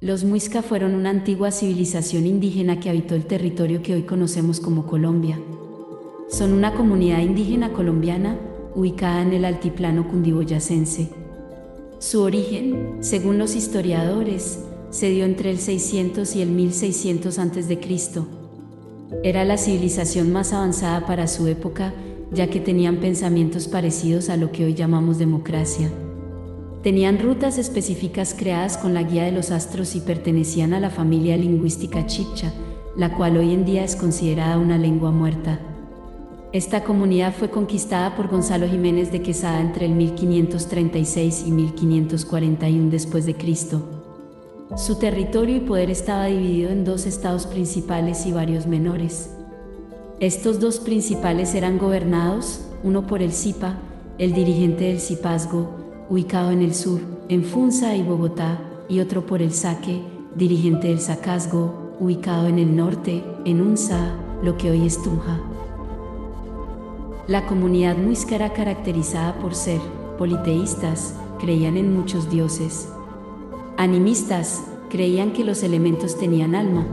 Los Muisca fueron una antigua civilización indígena que habitó el territorio que hoy conocemos como Colombia. Son una comunidad indígena colombiana ubicada en el altiplano cundiboyacense. Su origen, según los historiadores, se dio entre el 600 y el 1600 a.C. Era la civilización más avanzada para su época, ya que tenían pensamientos parecidos a lo que hoy llamamos democracia. Tenían rutas específicas creadas con la guía de los astros y pertenecían a la familia lingüística chipcha, la cual hoy en día es considerada una lengua muerta. Esta comunidad fue conquistada por Gonzalo Jiménez de Quesada entre el 1536 y 1541 después de Cristo. Su territorio y poder estaba dividido en dos estados principales y varios menores. Estos dos principales eran gobernados, uno por el Zipa, el dirigente del Zipazgo, ubicado en el sur, en Funza y Bogotá, y otro por el Saque, dirigente del Sacazgo, ubicado en el norte, en Unza, lo que hoy es Tunja. La comunidad muisca era caracterizada por ser politeístas, creían en muchos dioses. Animistas, creían que los elementos tenían alma.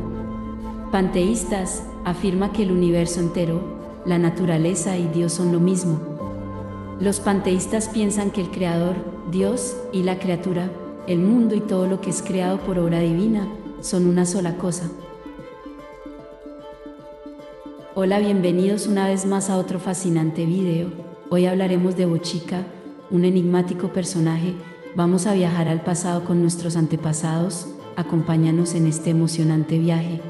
Panteístas, afirma que el universo entero, la naturaleza y Dios son lo mismo. Los panteístas piensan que el Creador, Dios y la criatura, el mundo y todo lo que es creado por obra divina, son una sola cosa. Hola, bienvenidos una vez más a otro fascinante video. Hoy hablaremos de Bochica, un enigmático personaje. Vamos a viajar al pasado con nuestros antepasados. Acompáñanos en este emocionante viaje.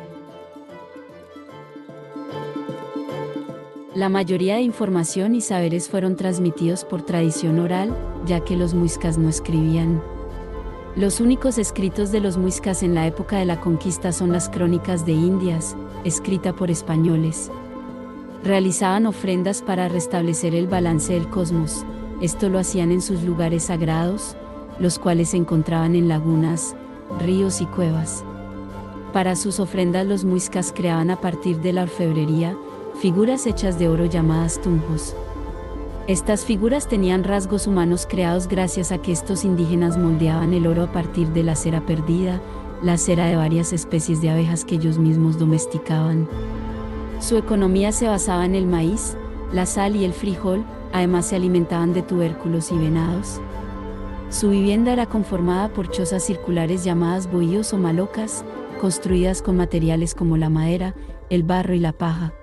La mayoría de información y saberes fueron transmitidos por tradición oral, ya que los muiscas no escribían. Los únicos escritos de los muiscas en la época de la conquista son las crónicas de Indias, escrita por españoles. Realizaban ofrendas para restablecer el balance del cosmos, esto lo hacían en sus lugares sagrados, los cuales se encontraban en lagunas, ríos y cuevas. Para sus ofrendas los muiscas creaban a partir de la orfebrería, figuras hechas de oro llamadas tunjos. Estas figuras tenían rasgos humanos creados gracias a que estos indígenas moldeaban el oro a partir de la cera perdida, la cera de varias especies de abejas que ellos mismos domesticaban. Su economía se basaba en el maíz, la sal y el frijol, además se alimentaban de tubérculos y venados. Su vivienda era conformada por chozas circulares llamadas bohíos o malocas, construidas con materiales como la madera, el barro y la paja.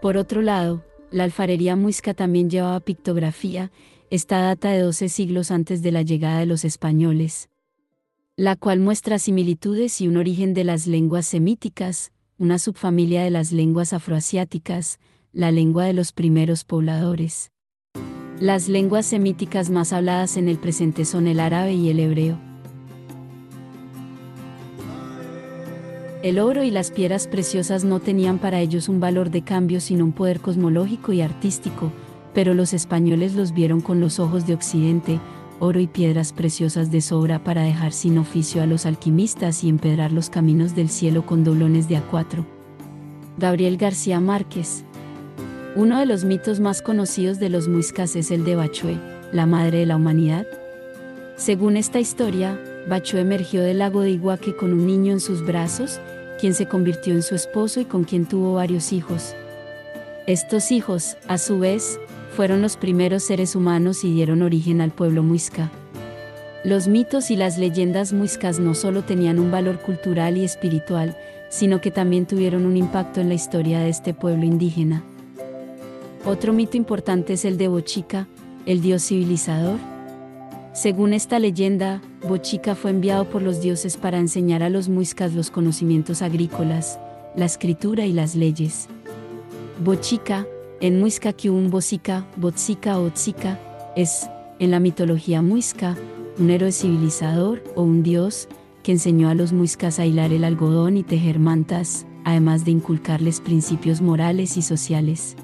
Por otro lado, la alfarería muisca también llevaba pictografía, esta data de 12 siglos antes de la llegada de los españoles, la cual muestra similitudes y un origen de las lenguas semíticas, una subfamilia de las lenguas afroasiáticas, la lengua de los primeros pobladores. Las lenguas semíticas más habladas en el presente son el árabe y el hebreo. El oro y las piedras preciosas no tenían para ellos un valor de cambio sino un poder cosmológico y artístico, pero los españoles los vieron con los ojos de Occidente, oro y piedras preciosas de sobra para dejar sin oficio a los alquimistas y empedrar los caminos del cielo con doblones de A4. Gabriel García Márquez. Uno de los mitos más conocidos de los muiscas es el de Bachué, la madre de la humanidad. Según esta historia, Bachué emergió del lago de Iguaque con un niño en sus brazos, quien se convirtió en su esposo y con quien tuvo varios hijos. Estos hijos, a su vez, fueron los primeros seres humanos y dieron origen al pueblo muisca. Los mitos y las leyendas muiscas no solo tenían un valor cultural y espiritual, sino que también tuvieron un impacto en la historia de este pueblo indígena. Otro mito importante es el de Bochica, el dios civilizador, según esta leyenda, Bochica fue enviado por los dioses para enseñar a los muiscas los conocimientos agrícolas, la escritura y las leyes. Bochica, en muisca un bosica, botsica o tzika, es, en la mitología muisca, un héroe civilizador o un dios que enseñó a los muiscas a hilar el algodón y tejer mantas, además de inculcarles principios morales y sociales.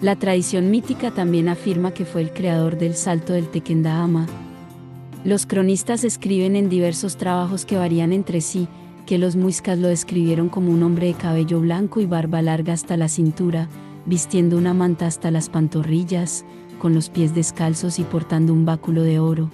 La tradición mítica también afirma que fue el creador del salto del Tequendahama, los cronistas escriben en diversos trabajos que varían entre sí, que los muiscas lo describieron como un hombre de cabello blanco y barba larga hasta la cintura, vistiendo una manta hasta las pantorrillas, con los pies descalzos y portando un báculo de oro.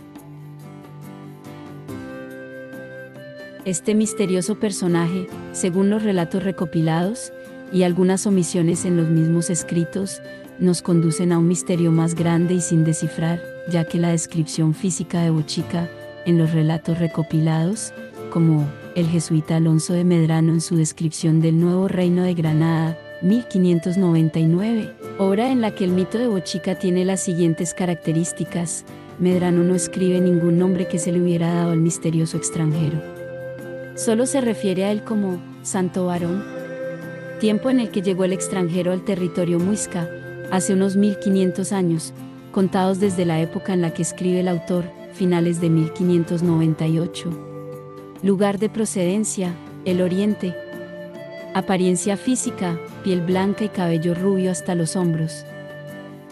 Este misterioso personaje, según los relatos recopilados, y algunas omisiones en los mismos escritos, nos conducen a un misterio más grande y sin descifrar, ya que la descripción física de Bochica, en los relatos recopilados, como el jesuita Alonso de Medrano en su descripción del nuevo reino de Granada, 1599, obra en la que el mito de Bochica tiene las siguientes características, Medrano no escribe ningún nombre que se le hubiera dado al misterioso extranjero. Solo se refiere a él como Santo Varón, tiempo en el que llegó el extranjero al territorio muisca, hace unos 1500 años, contados desde la época en la que escribe el autor, finales de 1598. Lugar de procedencia, el oriente. Apariencia física, piel blanca y cabello rubio hasta los hombros.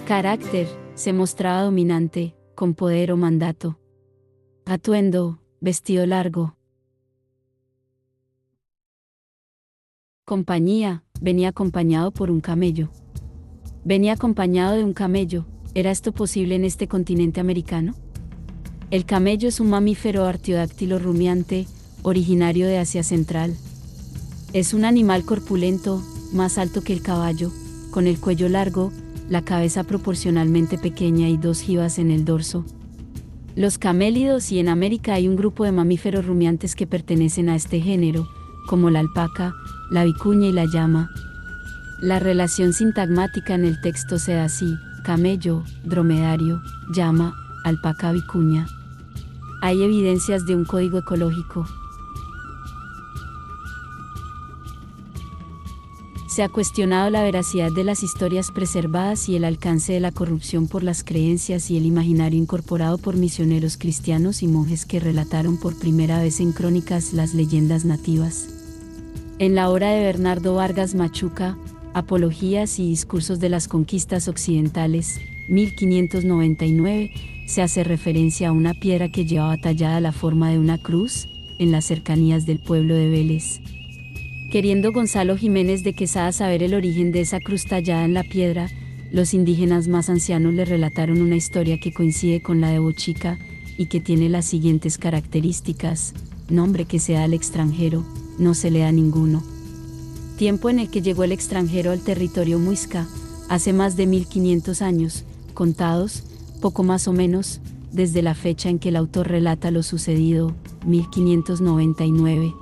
Carácter, se mostraba dominante, con poder o mandato. Atuendo, vestido largo. Compañía, venía acompañado por un camello. Venía acompañado de un camello, ¿era esto posible en este continente americano? El camello es un mamífero artiodáctilo rumiante, originario de Asia Central. Es un animal corpulento, más alto que el caballo, con el cuello largo, la cabeza proporcionalmente pequeña y dos jivas en el dorso. Los camélidos y en América hay un grupo de mamíferos rumiantes que pertenecen a este género, como la alpaca, la vicuña y la llama. La relación sintagmática en el texto se da así, camello, dromedario, llama, alpaca vicuña. Hay evidencias de un código ecológico, Se ha cuestionado la veracidad de las historias preservadas y el alcance de la corrupción por las creencias y el imaginario incorporado por misioneros cristianos y monjes que relataron por primera vez en crónicas las leyendas nativas. En la obra de Bernardo Vargas Machuca, Apologías y Discursos de las Conquistas Occidentales, 1599, se hace referencia a una piedra que llevaba tallada la forma de una cruz, en las cercanías del pueblo de Vélez. Queriendo Gonzalo Jiménez de Quesada saber el origen de esa cruz tallada en la piedra, los indígenas más ancianos le relataron una historia que coincide con la de Bochica y que tiene las siguientes características. Nombre que se da al extranjero, no se le da ninguno. Tiempo en el que llegó el extranjero al territorio muisca, hace más de 1500 años, contados, poco más o menos, desde la fecha en que el autor relata lo sucedido, 1599.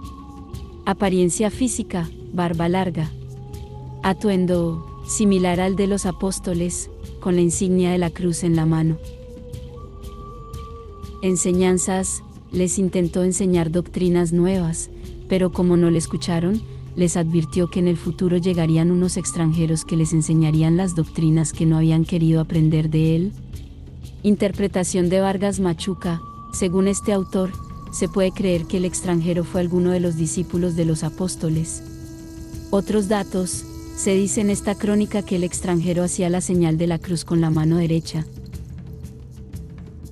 Apariencia física, barba larga. Atuendo, similar al de los apóstoles, con la insignia de la cruz en la mano. Enseñanzas, les intentó enseñar doctrinas nuevas, pero como no le escucharon, les advirtió que en el futuro llegarían unos extranjeros que les enseñarían las doctrinas que no habían querido aprender de él. Interpretación de Vargas Machuca, según este autor, se puede creer que el extranjero fue alguno de los discípulos de los apóstoles. Otros datos, se dice en esta crónica que el extranjero hacía la señal de la cruz con la mano derecha.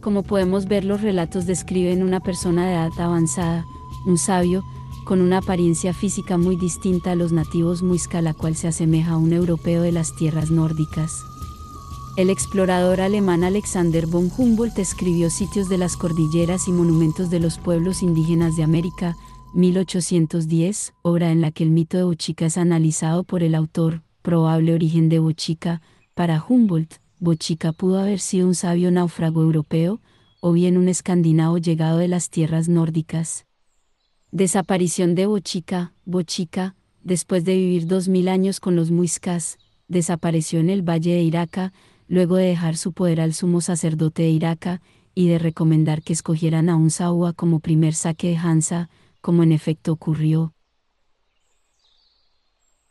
Como podemos ver, los relatos describen una persona de edad avanzada, un sabio, con una apariencia física muy distinta a los nativos muisca, la cual se asemeja a un europeo de las tierras nórdicas. El explorador alemán Alexander von Humboldt escribió Sitios de las Cordilleras y Monumentos de los Pueblos Indígenas de América, 1810, obra en la que el mito de Bochica es analizado por el autor, probable origen de Bochica, para Humboldt, Bochica pudo haber sido un sabio náufrago europeo, o bien un escandinavo llegado de las tierras nórdicas. Desaparición de Bochica, Bochica, después de vivir dos mil años con los muiscas, desapareció en el valle de Iraca, luego de dejar su poder al sumo sacerdote de Iraca, y de recomendar que escogieran a un Saúa como primer saque de Hansa, como en efecto ocurrió.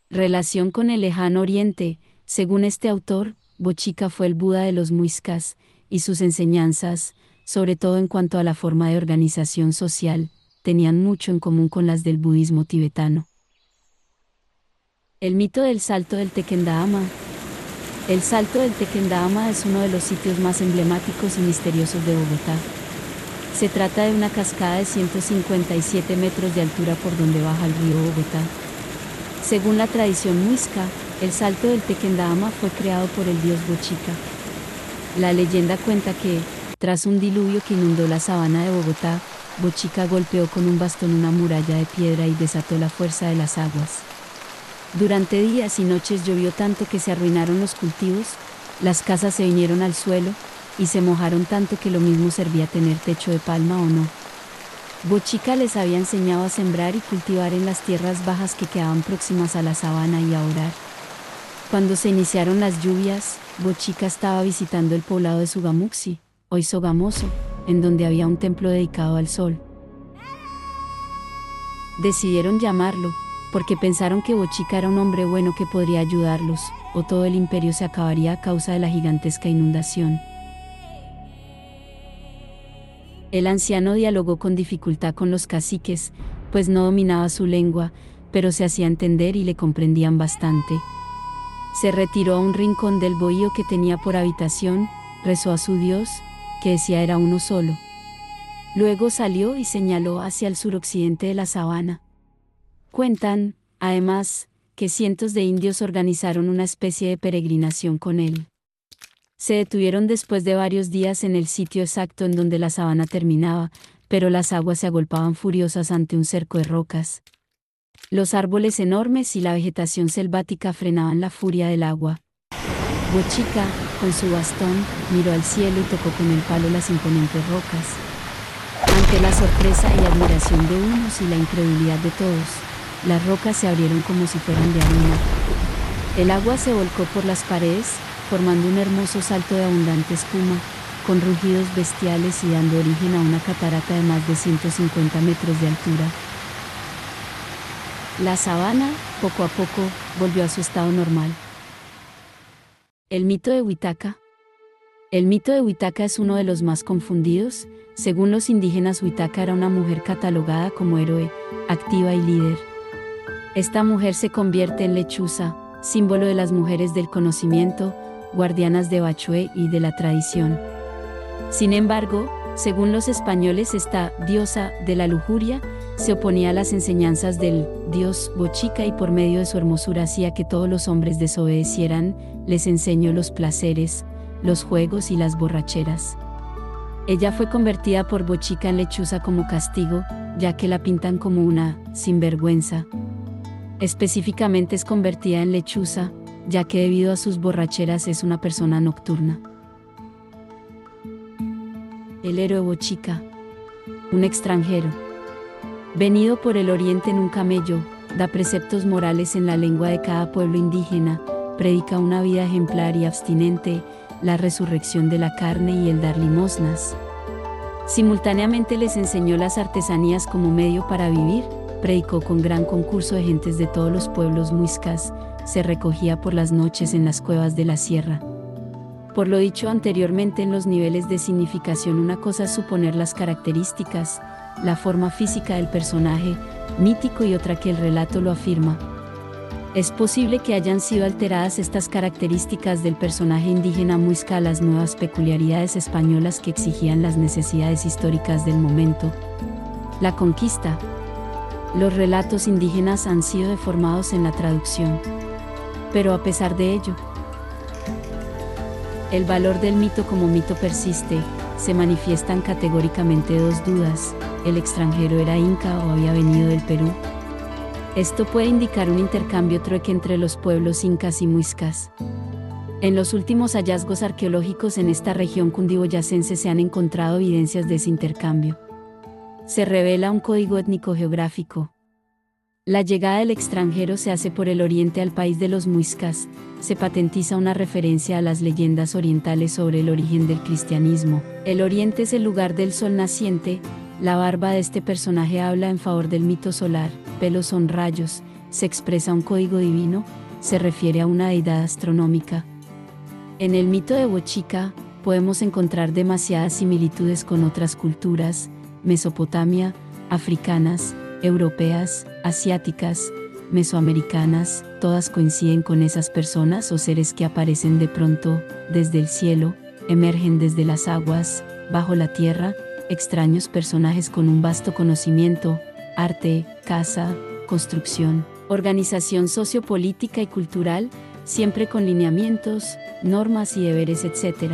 Relación con el lejano oriente, según este autor, Bochica fue el Buda de los muiscas, y sus enseñanzas, sobre todo en cuanto a la forma de organización social, tenían mucho en común con las del budismo tibetano. El mito del salto del Tekendama, el Salto del Tequendama es uno de los sitios más emblemáticos y misteriosos de Bogotá. Se trata de una cascada de 157 metros de altura por donde baja el río Bogotá. Según la tradición muisca, el Salto del Tequendama fue creado por el dios Bochica. La leyenda cuenta que, tras un diluvio que inundó la sabana de Bogotá, Bochica golpeó con un bastón una muralla de piedra y desató la fuerza de las aguas. Durante días y noches llovió tanto que se arruinaron los cultivos, las casas se vinieron al suelo, y se mojaron tanto que lo mismo servía tener techo de palma o no. Bochica les había enseñado a sembrar y cultivar en las tierras bajas que quedaban próximas a la sabana y a orar. Cuando se iniciaron las lluvias, Bochica estaba visitando el poblado de Sugamuxi, hoy Sogamoso, en donde había un templo dedicado al sol. Decidieron llamarlo, porque pensaron que Bochica era un hombre bueno que podría ayudarlos, o todo el imperio se acabaría a causa de la gigantesca inundación. El anciano dialogó con dificultad con los caciques, pues no dominaba su lengua, pero se hacía entender y le comprendían bastante. Se retiró a un rincón del bohío que tenía por habitación, rezó a su Dios, que decía era uno solo. Luego salió y señaló hacia el suroccidente de la sabana. Cuentan, además, que cientos de indios organizaron una especie de peregrinación con él. Se detuvieron después de varios días en el sitio exacto en donde la sabana terminaba, pero las aguas se agolpaban furiosas ante un cerco de rocas. Los árboles enormes y la vegetación selvática frenaban la furia del agua. Bochica, con su bastón, miró al cielo y tocó con el palo las imponentes rocas. Ante la sorpresa y admiración de unos y la incredulidad de todos, las rocas se abrieron como si fueran de arena. El agua se volcó por las paredes, formando un hermoso salto de abundante espuma, con rugidos bestiales y dando origen a una catarata de más de 150 metros de altura. La sabana, poco a poco, volvió a su estado normal. El mito de Huitaca. El mito de Huitaca es uno de los más confundidos. Según los indígenas, Huitaca era una mujer catalogada como héroe, activa y líder. Esta mujer se convierte en lechuza, símbolo de las mujeres del conocimiento, guardianas de Bachué y de la tradición. Sin embargo, según los españoles, esta diosa de la lujuria se oponía a las enseñanzas del dios Bochica y por medio de su hermosura hacía que todos los hombres desobedecieran, les enseñó los placeres, los juegos y las borracheras. Ella fue convertida por Bochica en lechuza como castigo, ya que la pintan como una sinvergüenza. Específicamente es convertida en lechuza, ya que debido a sus borracheras es una persona nocturna. El héroe Bochica, un extranjero, venido por el oriente en un camello, da preceptos morales en la lengua de cada pueblo indígena, predica una vida ejemplar y abstinente, la resurrección de la carne y el dar limosnas. Simultáneamente les enseñó las artesanías como medio para vivir, predicó con gran concurso de gentes de todos los pueblos muiscas, se recogía por las noches en las cuevas de la sierra. Por lo dicho anteriormente en los niveles de significación una cosa es suponer las características, la forma física del personaje, mítico y otra que el relato lo afirma. Es posible que hayan sido alteradas estas características del personaje indígena muisca a las nuevas peculiaridades españolas que exigían las necesidades históricas del momento. La conquista. Los relatos indígenas han sido deformados en la traducción. Pero a pesar de ello, el valor del mito como mito persiste, se manifiestan categóricamente dos dudas, ¿el extranjero era inca o había venido del Perú? Esto puede indicar un intercambio trueque entre los pueblos incas y muiscas. En los últimos hallazgos arqueológicos en esta región cundiboyacense se han encontrado evidencias de ese intercambio. Se revela un código étnico geográfico, la llegada del extranjero se hace por el oriente al país de los muiscas, se patentiza una referencia a las leyendas orientales sobre el origen del cristianismo. El oriente es el lugar del sol naciente, la barba de este personaje habla en favor del mito solar, pelos son rayos, se expresa un código divino, se refiere a una deidad astronómica. En el mito de Bochica, podemos encontrar demasiadas similitudes con otras culturas, Mesopotamia, africanas, europeas, asiáticas, mesoamericanas, todas coinciden con esas personas o seres que aparecen de pronto, desde el cielo, emergen desde las aguas, bajo la tierra, extraños personajes con un vasto conocimiento, arte, casa, construcción, organización sociopolítica y cultural, siempre con lineamientos, normas y deberes, etc.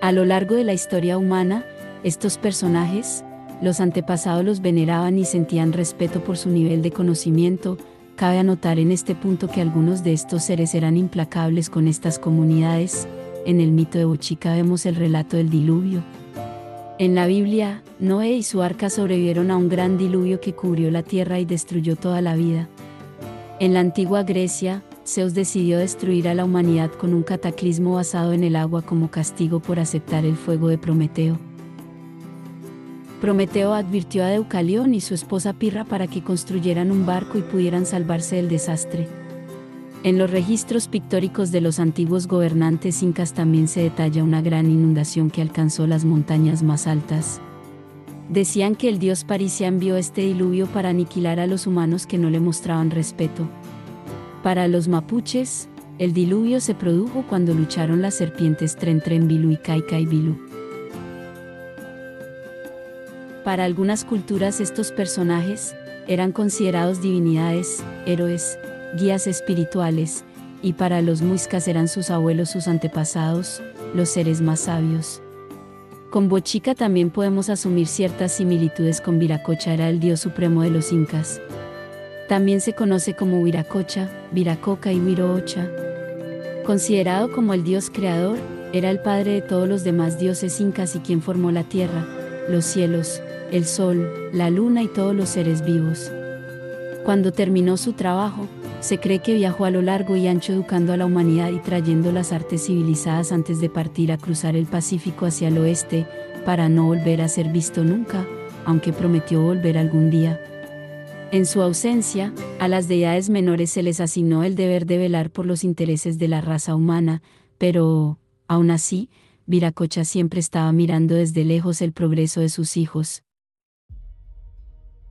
A lo largo de la historia humana, estos personajes, los antepasados los veneraban y sentían respeto por su nivel de conocimiento, cabe anotar en este punto que algunos de estos seres eran implacables con estas comunidades, en el mito de Bochica vemos el relato del diluvio. En la Biblia, Noé y su arca sobrevivieron a un gran diluvio que cubrió la tierra y destruyó toda la vida. En la antigua Grecia, Zeus decidió destruir a la humanidad con un cataclismo basado en el agua como castigo por aceptar el fuego de Prometeo. Prometeo advirtió a Deucalión y su esposa Pirra para que construyeran un barco y pudieran salvarse del desastre. En los registros pictóricos de los antiguos gobernantes incas también se detalla una gran inundación que alcanzó las montañas más altas. Decían que el dios Parisia envió este diluvio para aniquilar a los humanos que no le mostraban respeto. Para los mapuches, el diluvio se produjo cuando lucharon las serpientes Tren Tren Bilu y Caica y Bilu. Para algunas culturas estos personajes eran considerados divinidades, héroes, guías espirituales, y para los muiscas eran sus abuelos sus antepasados, los seres más sabios. Con Bochica también podemos asumir ciertas similitudes con Viracocha, era el dios supremo de los incas. También se conoce como Viracocha, Viracoca y Viroocha. Considerado como el dios creador, era el padre de todos los demás dioses incas y quien formó la tierra, los cielos, el sol, la luna y todos los seres vivos. Cuando terminó su trabajo, se cree que viajó a lo largo y ancho educando a la humanidad y trayendo las artes civilizadas antes de partir a cruzar el Pacífico hacia el oeste, para no volver a ser visto nunca, aunque prometió volver algún día. En su ausencia, a las deidades menores se les asignó el deber de velar por los intereses de la raza humana, pero, aún así, Viracocha siempre estaba mirando desde lejos el progreso de sus hijos.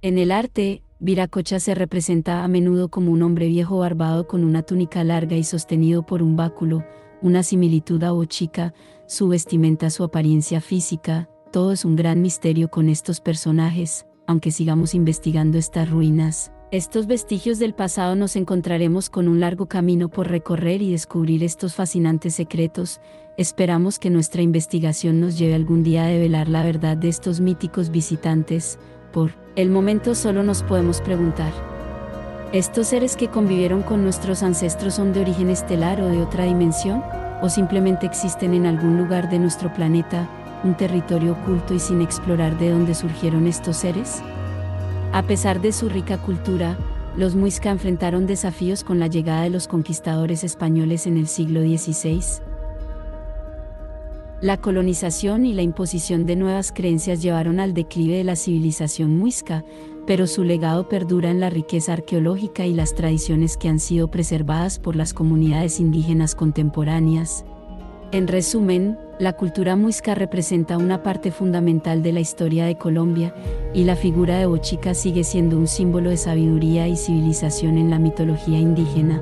En el arte, Viracocha se representa a menudo como un hombre viejo barbado con una túnica larga y sostenido por un báculo, una similitud a Bochica, su vestimenta, su apariencia física, todo es un gran misterio con estos personajes, aunque sigamos investigando estas ruinas. Estos vestigios del pasado nos encontraremos con un largo camino por recorrer y descubrir estos fascinantes secretos. Esperamos que nuestra investigación nos lleve algún día a develar la verdad de estos míticos visitantes. El momento solo nos podemos preguntar. ¿Estos seres que convivieron con nuestros ancestros son de origen estelar o de otra dimensión? ¿O simplemente existen en algún lugar de nuestro planeta, un territorio oculto y sin explorar de dónde surgieron estos seres? A pesar de su rica cultura, los muisca enfrentaron desafíos con la llegada de los conquistadores españoles en el siglo XVI. La colonización y la imposición de nuevas creencias llevaron al declive de la civilización muisca, pero su legado perdura en la riqueza arqueológica y las tradiciones que han sido preservadas por las comunidades indígenas contemporáneas. En resumen, la cultura muisca representa una parte fundamental de la historia de Colombia, y la figura de Bochica sigue siendo un símbolo de sabiduría y civilización en la mitología indígena.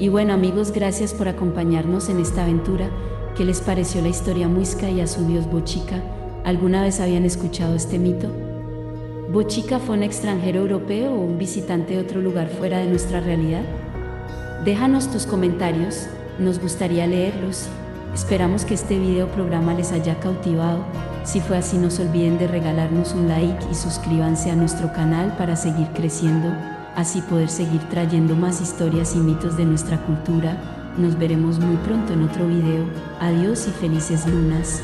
Y bueno amigos, gracias por acompañarnos en esta aventura. ¿Qué les pareció la historia muisca y a su dios Bochica? ¿Alguna vez habían escuchado este mito? ¿Bochica fue un extranjero europeo o un visitante de otro lugar fuera de nuestra realidad? Déjanos tus comentarios, nos gustaría leerlos. Esperamos que este video programa les haya cautivado. Si fue así, no se olviden de regalarnos un like y suscríbanse a nuestro canal para seguir creciendo así poder seguir trayendo más historias y mitos de nuestra cultura. Nos veremos muy pronto en otro video. Adiós y felices lunas.